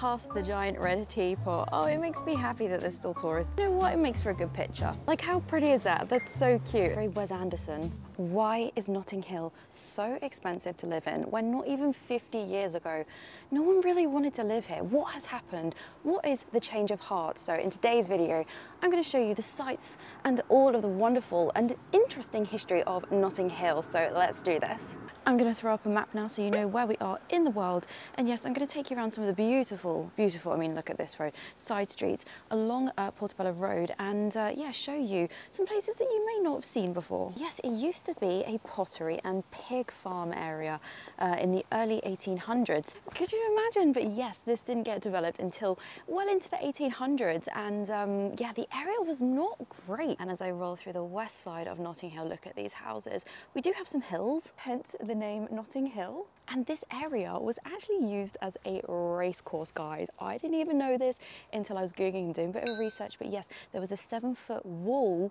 past the giant red teapot. Oh, it makes me happy that there's still tourists. You know what? It makes for a good picture. Like, how pretty is that? That's so cute. Very Wes Anderson. Why is Notting Hill so expensive to live in when not even 50 years ago, no one really wanted to live here? What has happened? What is the change of heart? So in today's video, I'm going to show you the sights and all of the wonderful and interesting history of Notting Hill. So let's do this. I'm going to throw up a map now so you know where we are in the world. And yes, I'm going to take you around some of the beautiful, beautiful, I mean, look at this road, side streets along uh, Portobello Road and uh, yeah, show you some places that you may not have seen before. Yes, it used to be a pottery and pig farm area uh, in the early 1800s. Could you imagine? But yes, this didn't get developed until well into the 1800s. And um, yeah, the area was not great. And as I roll through the west side of Notting Hill, look at these houses. We do have some hills, hence the name Notting Hill. And this area was actually used as a racecourse, guys. I didn't even know this until I was Googling and doing a bit of research. But yes, there was a seven foot wall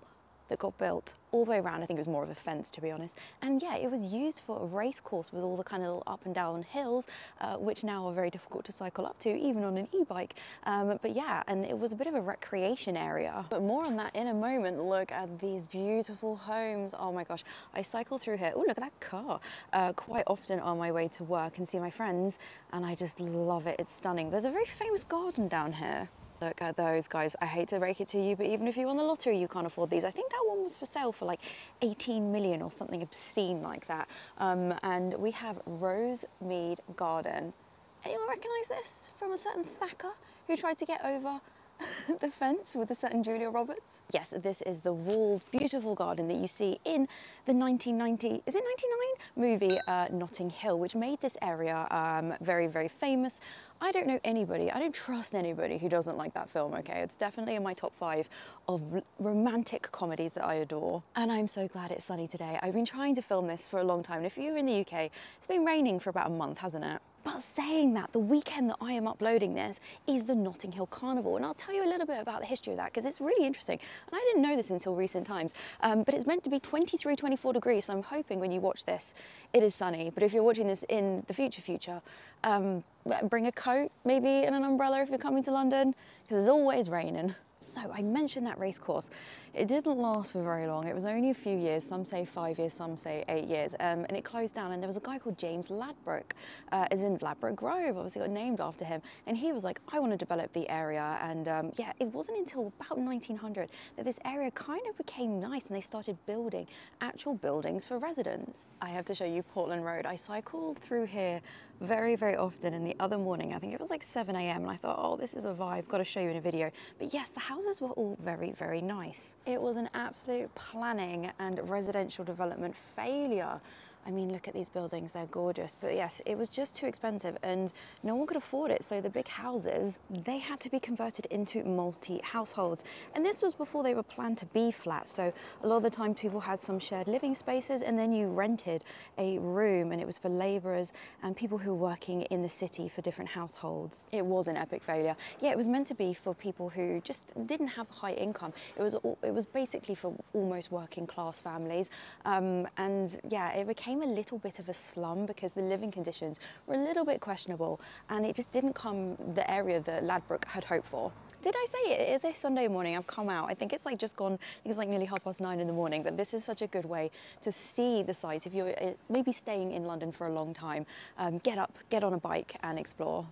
that got built all the way around. I think it was more of a fence, to be honest. And yeah, it was used for a race course with all the kind of up and down hills, uh, which now are very difficult to cycle up to, even on an e-bike. Um, but yeah, and it was a bit of a recreation area. But more on that in a moment. Look at these beautiful homes. Oh my gosh, I cycle through here. Oh, look at that car. Uh, quite often on my way to work and see my friends, and I just love it. It's stunning. There's a very famous garden down here. Look at those guys. I hate to break it to you, but even if you won the lottery, you can't afford these. I think that one was for sale for like 18 million or something obscene like that. Um, and we have Rosmead Garden. Anyone recognise this from a certain Thacker who tried to get over the fence with a certain Julia Roberts. Yes, this is the walled, beautiful garden that you see in the 1990, is it 99? Movie uh, Notting Hill, which made this area um, very, very famous. I don't know anybody, I don't trust anybody who doesn't like that film, okay? It's definitely in my top five of romantic comedies that I adore. And I'm so glad it's sunny today. I've been trying to film this for a long time, and if you're in the UK, it's been raining for about a month, hasn't it? But saying that, the weekend that I am uploading this is the Notting Hill Carnival. And I'll tell you a little bit about the history of that because it's really interesting. And I didn't know this until recent times. Um, but it's meant to be 23, 24 degrees. So I'm hoping when you watch this, it is sunny. But if you're watching this in the future future, um, bring a coat maybe and an umbrella if you're coming to London because it's always raining. So I mentioned that race course. It didn't last for very long. It was only a few years. Some say five years, some say eight years. Um, and it closed down. And there was a guy called James Ladbroke, uh, as in Ladbroke Grove, obviously got named after him. And he was like, I want to develop the area. And um, yeah, it wasn't until about 1900 that this area kind of became nice and they started building actual buildings for residents. I have to show you Portland Road. I cycled through here very, very often. And the other morning, I think it was like 7 a.m. And I thought, oh, this is a vibe. Got to show you in a video. But yes, the houses were all very, very nice. It was an absolute planning and residential development failure I mean, look at these buildings, they're gorgeous. But yes, it was just too expensive and no one could afford it. So the big houses, they had to be converted into multi-households. And this was before they were planned to be flats. So a lot of the time people had some shared living spaces and then you rented a room and it was for laborers and people who were working in the city for different households. It was an epic failure. Yeah, it was meant to be for people who just didn't have high income. It was, it was basically for almost working class families. Um, and yeah, it became became a little bit of a slum because the living conditions were a little bit questionable and it just didn't come the area that Ladbroke had hoped for. Did I say it? It is a Sunday morning. I've come out. I think it's like just gone, it's like nearly half past nine in the morning, but this is such a good way to see the sights. If you're uh, maybe staying in London for a long time, um, get up, get on a bike and explore.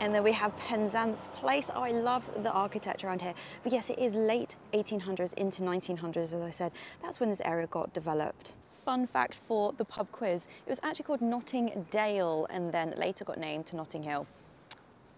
And then we have Penzance Place. Oh, I love the architecture around here. But yes, it is late 1800s into 1900s, as I said. That's when this area got developed fun fact for the pub quiz. It was actually called Notting Dale and then later got named to Notting Hill.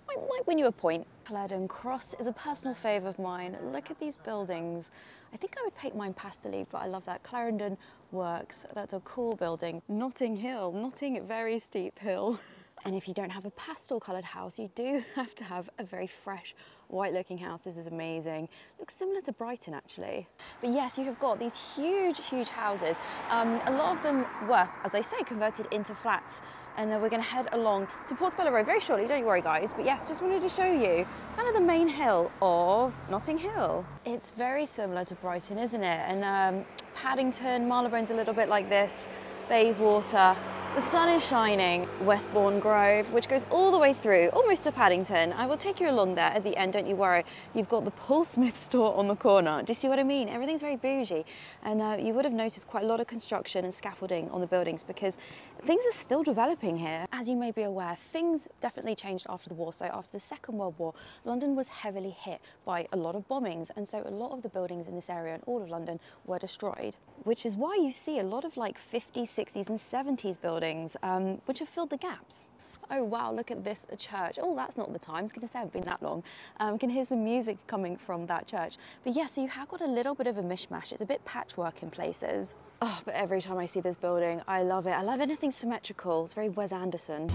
Might, might win you a point. Clarendon Cross is a personal favourite of mine. Look at these buildings. I think I would paint mine pastel but I love that. Clarendon Works, that's a cool building. Notting Hill, Notting very steep hill. And if you don't have a pastel coloured house, you do have to have a very fresh, white looking house. This is amazing. Looks similar to Brighton actually. But yes, you have got these huge, huge houses. Um, a lot of them were, as I say, converted into flats. And then we're gonna head along to Portobello Road very shortly, don't you worry guys. But yes, just wanted to show you kind of the main hill of Notting Hill. It's very similar to Brighton, isn't it? And um, Paddington, Marylebone's a little bit like this, Bayswater, The sun is shining, Westbourne Grove, which goes all the way through, almost to Paddington. I will take you along there at the end, don't you worry. You've got the Paul Smith store on the corner. Do you see what I mean? Everything's very bougie. And uh, you would have noticed quite a lot of construction and scaffolding on the buildings because things are still developing here. As you may be aware, things definitely changed after the war. So after the Second World War, London was heavily hit by a lot of bombings. And so a lot of the buildings in this area and all of London were destroyed, which is why you see a lot of like 50s, 60s and 70s buildings buildings um, which have filled the gaps. Oh wow, look at this church. Oh, that's not the time. I was going to say I've been that long. Um, I can hear some music coming from that church. But yeah, so you have got a little bit of a mishmash. It's a bit patchwork in places. Oh, but every time I see this building, I love it. I love anything symmetrical. It's very Wes Anderson.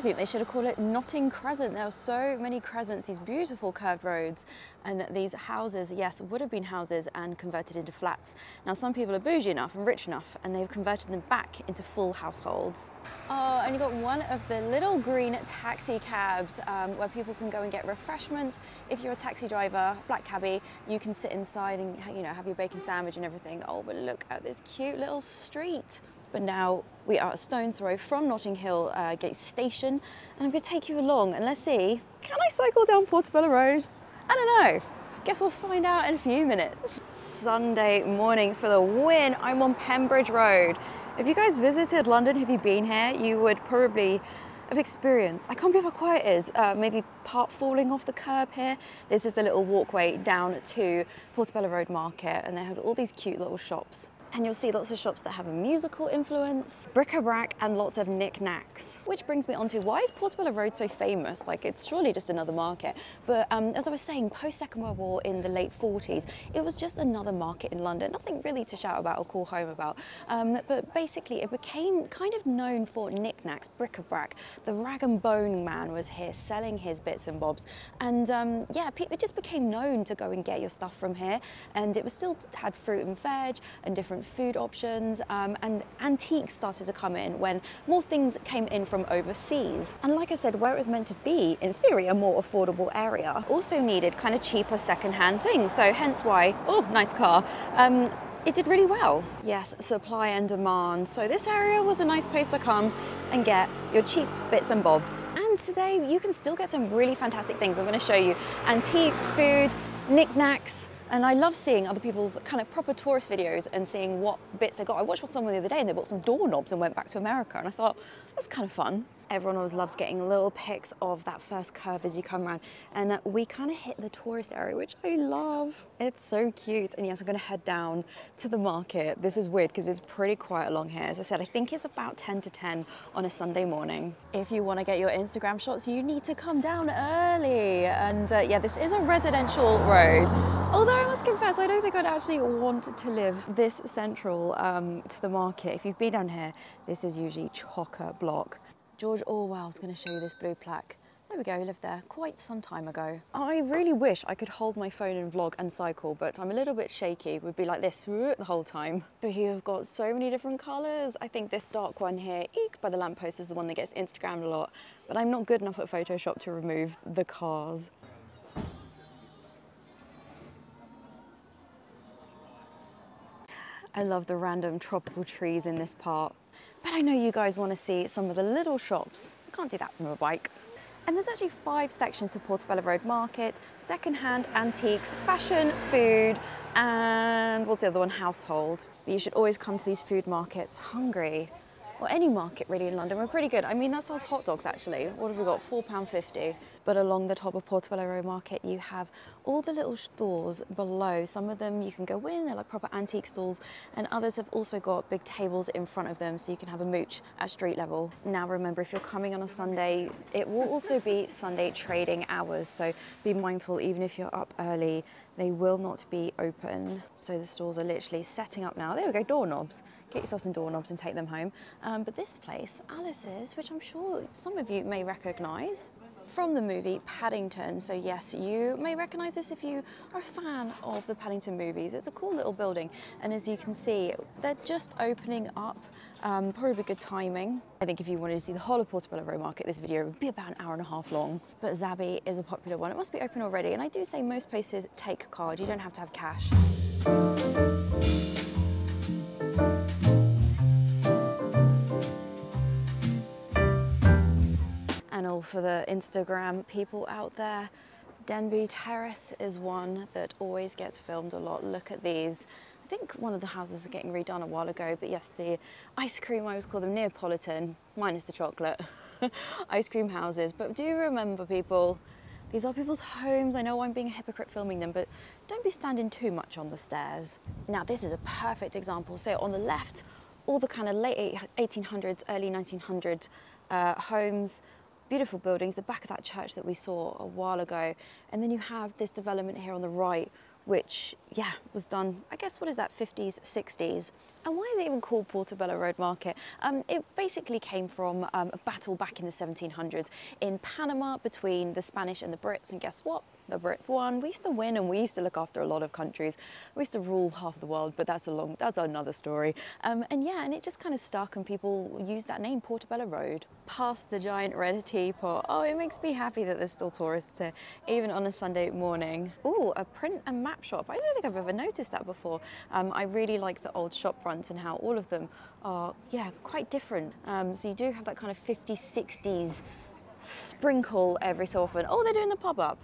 I think they should have called it Notting Crescent. There are so many crescents, these beautiful curved roads, and these houses, yes, would have been houses and converted into flats. Now, some people are bougie enough and rich enough, and they've converted them back into full households. Oh, and you've got one of the little green taxi cabs um, where people can go and get refreshments. If you're a taxi driver, black cabbie, you can sit inside and you know have your bacon sandwich and everything. Oh, but look at this cute little street. But now we are a stone's throw from Notting Hill uh, Gate Station and I'm going to take you along and let's see, can I cycle down Portobello Road? I don't know. Guess we'll find out in a few minutes. Sunday morning for the win. I'm on Pembridge Road. If you guys visited London, have you been here, you would probably have experienced. I can't believe how quiet it is. Uh, maybe part falling off the curb here. This is the little walkway down to Portobello Road Market and it has all these cute little shops and you'll see lots of shops that have a musical influence, bric-a-brac and lots of knickknacks. Which brings me on to why is Portobello Road so famous? Like it's surely just another market. But um, as I was saying, post Second World War in the late 40s, it was just another market in London. Nothing really to shout about or call home about. Um, but basically it became kind of known for knickknacks, bric-a-brac. The rag and bone man was here selling his bits and bobs. And um, yeah, it just became known to go and get your stuff from here. And it was still had fruit and veg and different different food options um, and antiques started to come in when more things came in from overseas. And like I said, where it was meant to be, in theory, a more affordable area, also needed kind of cheaper secondhand things. So hence why, oh, nice car. Um, it did really well. Yes, supply and demand. So this area was a nice place to come and get your cheap bits and bobs. And today you can still get some really fantastic things. I'm gonna show you antiques, food, knickknacks, and I love seeing other people's kind of proper tourist videos and seeing what bits they got. I watched someone the other day and they bought some doorknobs and went back to America. And I thought, that's kind of fun. Everyone always loves getting little pics of that first curve as you come around. And uh, we kind of hit the tourist area, which I love. It's so cute. And yes, I'm gonna head down to the market. This is weird because it's pretty quiet along here. As I said, I think it's about 10 to 10 on a Sunday morning. If you wanna get your Instagram shots, you need to come down early. And uh, yeah, this is a residential road. Although I must confess, I don't think I'd actually want to live this central um, to the market. If you've been down here, this is usually chock-a-block. George Orwell's going to show you this blue plaque. There we go, he lived there quite some time ago. I really wish I could hold my phone and vlog and cycle, but I'm a little bit shaky. Would be like this the whole time. But you've got so many different colours. I think this dark one here, eek, by the lamppost is the one that gets Instagrammed a lot, but I'm not good enough at Photoshop to remove the cars. I love the random tropical trees in this part. But I know you guys want to see some of the little shops. You can't do that from a bike. And there's actually five sections to Portobello Road Market, second-hand, antiques, fashion, food, and what's the other one, household. But you should always come to these food markets hungry or any market really in London. We're pretty good. I mean, that sells hot dogs actually. What have we got? £4.50. But along the top of Portobello Road Market, you have all the little stores below. Some of them you can go in, they're like proper antique stalls, and others have also got big tables in front of them so you can have a mooch at street level. Now remember, if you're coming on a Sunday, it will also be Sunday trading hours. So be mindful, even if you're up early, they will not be open. So the stores are literally setting up now. There we go, doorknobs get yourself some doorknobs and take them home. Um, but this place, Alice's, which I'm sure some of you may recognise from the movie Paddington. So yes, you may recognise this if you are a fan of the Paddington movies. It's a cool little building. And as you can see, they're just opening up um, probably good timing. I think if you wanted to see the whole of Portobello Road Market, this video would be about an hour and a half long. But Zabby is a popular one. It must be open already. And I do say most places take card. You don't have to have cash. For the Instagram people out there, Denbigh Terrace is one that always gets filmed a lot. Look at these. I think one of the houses was getting redone a while ago, but yes, the ice cream, I always call them Neapolitan, minus the chocolate, ice cream houses. But do remember people, these are people's homes. I know I'm being a hypocrite filming them, but don't be standing too much on the stairs. Now, this is a perfect example. So on the left, all the kind of late 1800s, early 1900 uh, homes, beautiful buildings, the back of that church that we saw a while ago. And then you have this development here on the right, which, yeah, was done, I guess, what is that, 50s, 60s. And why is it even called Portobello Road Market? Um, it basically came from um, a battle back in the 1700s in Panama between the Spanish and the Brits. And guess what? The Brits won. We used to win and we used to look after a lot of countries. We used to rule half the world, but that's a long, that's another story. Um, and yeah, and it just kind of stuck and people use that name, Portobello Road. Past the giant red teapot. Oh, it makes me happy that there's still tourists here, even on a Sunday morning. Oh, a print and map shop. I don't think I've ever noticed that before. Um, I really like the old shop fronts and how all of them are, yeah, quite different. Um, so you do have that kind of 50s, 60s sprinkle every so often. Oh, they're doing the pub up.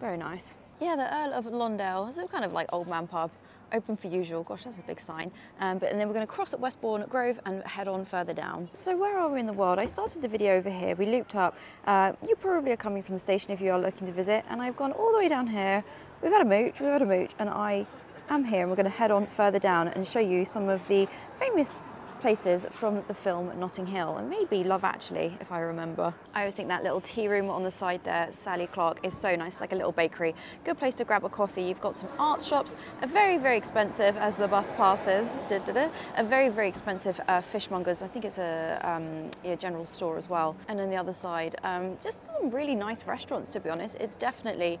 Very nice. Yeah, the Earl of Lonsdale. A kind of like old man pub. Open for usual. Gosh, that's a big sign. Um, but and then we're going to cross at Westbourne Grove and head on further down. So where are we in the world? I started the video over here. We looped up. Uh, you probably are coming from the station if you are looking to visit. And I've gone all the way down here. We've had a mooch. We've had a mooch, and I am here. And we're going to head on further down and show you some of the famous places from the film Notting Hill and maybe Love Actually, if I remember. I always think that little tea room on the side there, Sally Clark, is so nice, like a little bakery. Good place to grab a coffee. You've got some art shops, a very, very expensive, as the bus passes, da, da, da, a very, very expensive uh, fishmongers. I think it's a, um, a, general store as well. And on the other side, um, just some really nice restaurants, to be honest. It's definitely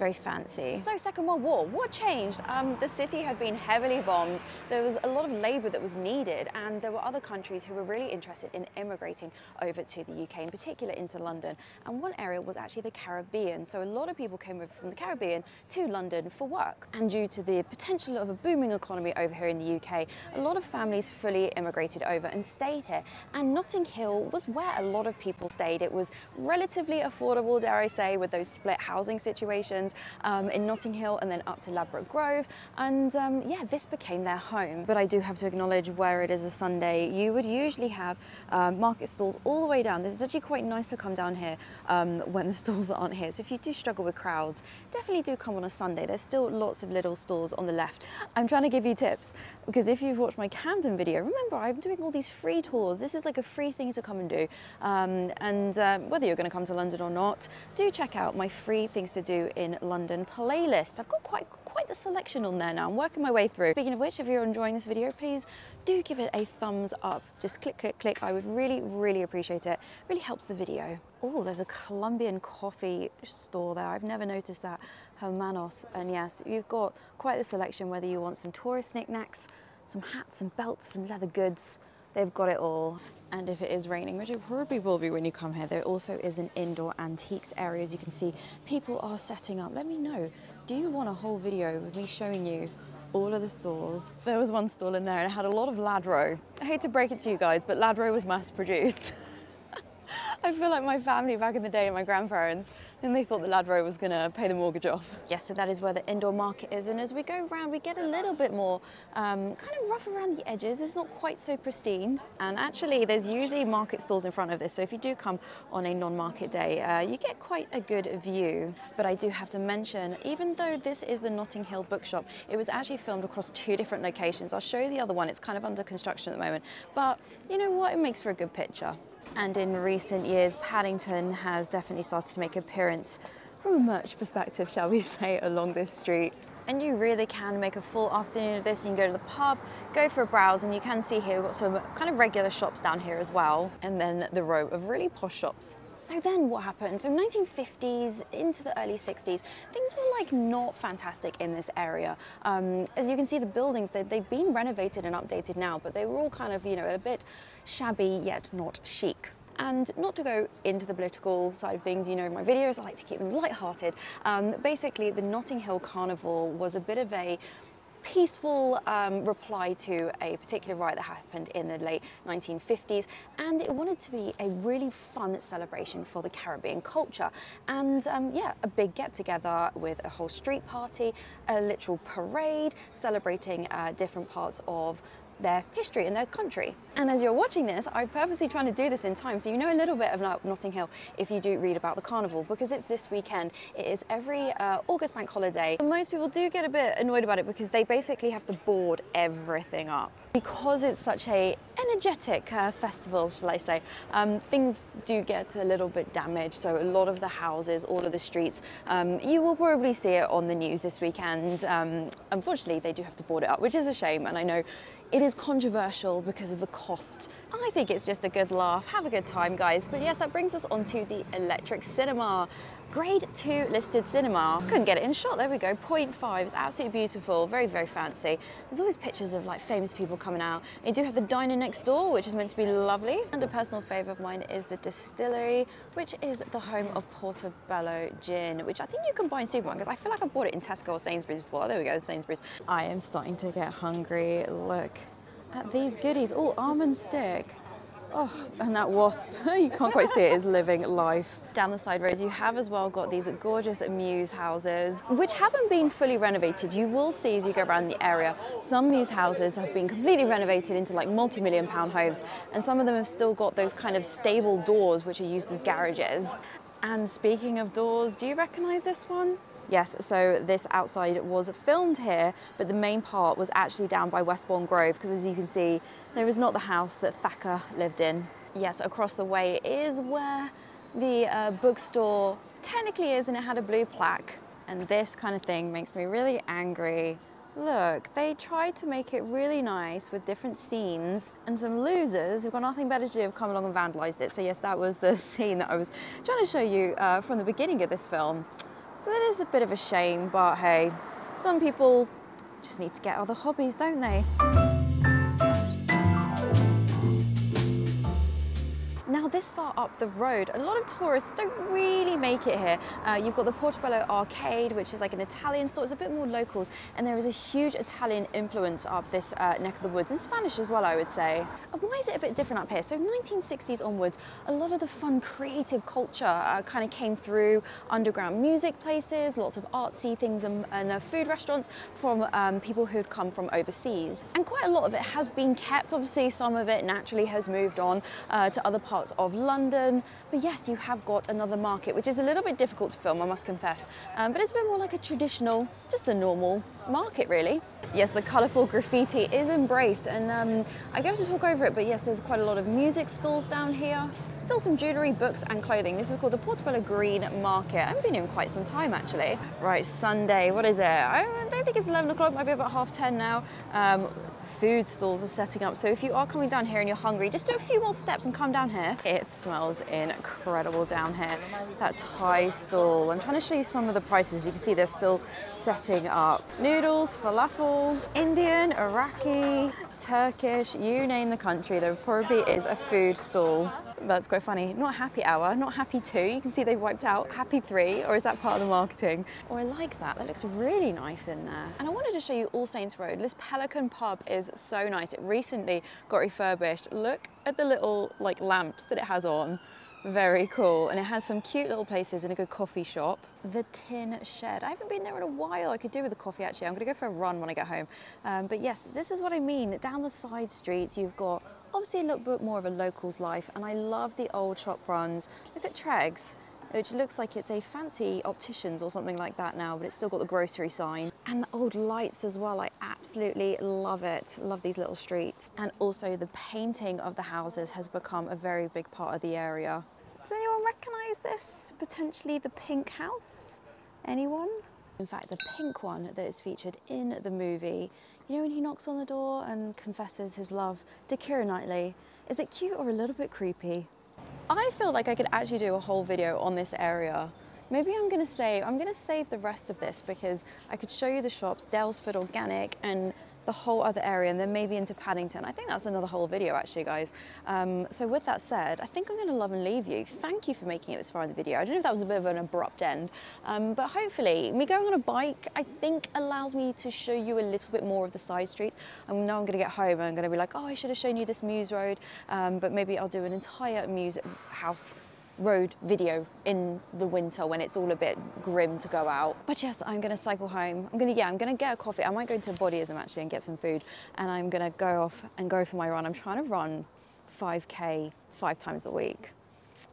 very fancy. So Second World War, what changed? Um, the city had been heavily bombed. There was a lot of labour that was needed and there were other countries who were really interested in immigrating over to the UK, in particular into London. And one area was actually the Caribbean. So a lot of people came over from the Caribbean to London for work. And due to the potential of a booming economy over here in the UK, a lot of families fully immigrated over and stayed here. And Notting Hill was where a lot of people stayed. It was relatively affordable, dare I say, with those split housing situations um, in Notting Hill and then up to Ladbroke Grove. And um, yeah, this became their home. But I do have to acknowledge where it is a Sunday, you would usually have um, market stalls all the way down. This is actually quite nice to come down here um, when the stalls aren't here. So if you do struggle with crowds, definitely do come on a Sunday. There's still lots of little stalls on the left. I'm trying to give you tips because if you've watched my Camden video, remember I'm doing all these free tours. This is like a free thing to come and do. Um, and uh, whether you're going to come to London or not, do check out my free things to do in London playlist. I've got quite quite the selection on there now. I'm working my way through. Speaking of which, if you're enjoying this video, please do give it a thumbs up. Just click, click, click. I would really, really appreciate it. Really helps the video. Oh, there's a Colombian coffee store there. I've never noticed that. Hermanos. And yes, you've got quite the selection, whether you want some tourist knickknacks, some hats, some belts, some leather goods. They've got it all and if it is raining, which it probably will be when you come here, there also is an indoor antiques area. As you can see, people are setting up. Let me know, do you want a whole video with me showing you all of the stores? There was one stall in there and it had a lot of Lladro. I hate to break it to you guys, but Lladro was mass produced. I feel like my family back in the day, my grandparents, and they thought the Lladro was going to pay the mortgage off. Yes, so that is where the indoor market is. And as we go around, we get a little bit more um, kind of rough around the edges. It's not quite so pristine. And actually, there's usually market stalls in front of this. So if you do come on a non-market day, uh, you get quite a good view. But I do have to mention, even though this is the Notting Hill Bookshop, it was actually filmed across two different locations. I'll show you the other one. It's kind of under construction at the moment. But you know what? It makes for a good picture. And in recent years, Paddington has definitely started to make an appearance from a merch perspective, shall we say, along this street. And you really can make a full afternoon of this. You can go to the pub, go for a browse, and you can see here we've got some kind of regular shops down here as well. And then the row of really posh shops. So then what happened? So 1950s into the early 60s, things were like not fantastic in this area. Um, as you can see, the buildings, they, they've been renovated and updated now, but they were all kind of, you know, a bit shabby yet not chic. And not to go into the political side of things, you know, in my videos, I like to keep them light-hearted. Um, basically, the Notting Hill Carnival was a bit of a peaceful um, reply to a particular riot that happened in the late 1950s. And it wanted to be a really fun celebration for the Caribbean culture. And um, yeah, a big get together with a whole street party, a literal parade celebrating uh, different parts of their history and their country. And as you're watching this, I'm purposely trying to do this in time so you know a little bit of Notting Hill if you do read about the carnival because it's this weekend. It is every uh, August bank holiday. Most people do get a bit annoyed about it because they basically have to board everything up. Because it's such a energetic uh, festival, shall I say, um, things do get a little bit damaged. So a lot of the houses, all of the streets, um, you will probably see it on the news this weekend. Um, unfortunately, they do have to board it up, which is a shame. And I know it is controversial because of the cost. I think it's just a good laugh. Have a good time, guys. But yes, that brings us on to the electric cinema. Grade 2 listed cinema. Couldn't get it in shot, there we go, 0.5. It's absolutely beautiful, very, very fancy. There's always pictures of like famous people coming out. They do have the diner next door, which is meant to be lovely. And a personal favourite of mine is the distillery, which is the home of Portobello Gin, which I think you can buy in supermarkets. I feel like I bought it in Tesco or Sainsbury's before. There we go, Sainsbury's. I am starting to get hungry. Look at these goodies. Oh, almond stick. Oh, and that wasp, you can't quite see it, is living life. Down the side roads, you have as well got these gorgeous Mews houses, which haven't been fully renovated. You will see as you go around the area, some Mews houses have been completely renovated into like multi-million pound homes, and some of them have still got those kind of stable doors which are used as garages. And speaking of doors, do you recognize this one? Yes, so this outside was filmed here, but the main part was actually down by Westbourne Grove, because as you can see, there is not the house that Thacker lived in. Yes, across the way is where the uh, bookstore technically is, and it had a blue plaque. And this kind of thing makes me really angry. Look, they tried to make it really nice with different scenes and some losers who've got nothing better to do have come along and vandalized it. So yes, that was the scene that I was trying to show you uh, from the beginning of this film. So that is a bit of a shame, but hey, some people just need to get other hobbies, don't they? This far up the road, a lot of tourists don't really make it here. Uh, you've got the Portobello Arcade, which is like an Italian store. It's a bit more locals, and there is a huge Italian influence up this uh, neck of the woods, and Spanish as well, I would say. And why is it a bit different up here? So 1960s onwards, a lot of the fun, creative culture uh, kind of came through underground music places, lots of artsy things and, and uh, food restaurants from um, people who'd come from overseas. And quite a lot of it has been kept. Obviously, some of it naturally has moved on uh, to other parts parts of London. But yes, you have got another market, which is a little bit difficult to film, I must confess. Um, but it's a bit more like a traditional, just a normal market, really. Yes, the colourful graffiti is embraced, and um, I go to talk over it, but yes, there's quite a lot of music stalls down here. Still some jewellery, books and clothing. This is called the Portobello Green Market. I haven't been in quite some time, actually. Right, Sunday, what is it? I don't think it's 11 o'clock, might be about half 10 now. Um, food stalls are setting up. So if you are coming down here and you're hungry, just do a few more steps and come down here. It smells incredible down here. That Thai stall. I'm trying to show you some of the prices. You can see they're still setting up. Noodles, falafel, Indian, Iraqi, Turkish, you name the country, there probably is a food stall that's quite funny. Not happy hour, not happy two. You can see they've wiped out happy three, or is that part of the marketing? Oh, I like that. That looks really nice in there. And I wanted to show you All Saints Road. This Pelican pub is so nice. It recently got refurbished. Look at the little like lamps that it has on. Very cool. And it has some cute little places and a good coffee shop. The Tin Shed. I haven't been there in a while. I could do with a coffee actually. I'm gonna go for a run when I get home. Um, but yes, this is what I mean. Down the side streets, you've got obviously a little bit more of a local's life. And I love the old shop fronts. Look at Treggs which looks like it's a fancy opticians or something like that now, but it's still got the grocery sign. And the old lights as well, I absolutely love it. Love these little streets. And also the painting of the houses has become a very big part of the area. Does anyone recognize this? Potentially the pink house? Anyone? In fact, the pink one that is featured in the movie, you know when he knocks on the door and confesses his love to Keira Knightley? Is it cute or a little bit creepy? I feel like I could actually do a whole video on this area. Maybe I'm gonna save, I'm gonna save the rest of this because I could show you the shops, Daylesford Organic and the whole other area and then maybe into Paddington. I think that's another whole video actually, guys. Um, so with that said, I think I'm gonna love and leave you. Thank you for making it this far in the video. I don't know if that was a bit of an abrupt end, um, but hopefully me going on a bike, I think allows me to show you a little bit more of the side streets. And now I'm gonna get home and I'm gonna be like, oh, I should have shown you this Mews Road, um, but maybe I'll do an entire Mews house road video in the winter when it's all a bit grim to go out. But yes, I'm gonna cycle home. I'm gonna, yeah, I'm gonna get a coffee. I might go into Bodyism actually and get some food and I'm gonna go off and go for my run. I'm trying to run 5K five times a week.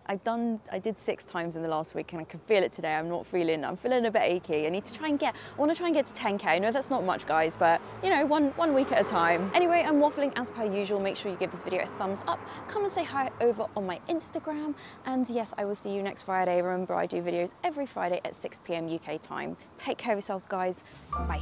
I've done, I did six times in the last week and I can feel it today. I'm not feeling, I'm feeling a bit achy. I need to try and get, I want to try and get to 10K. I know that's not much guys, but you know, one, one week at a time. Anyway, I'm waffling as per usual. Make sure you give this video a thumbs up. Come and say hi over on my Instagram. And yes, I will see you next Friday. Remember, I do videos every Friday at 6 p.m. UK time. Take care of yourselves, guys. Bye.